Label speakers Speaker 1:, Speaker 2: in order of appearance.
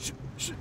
Speaker 1: 是是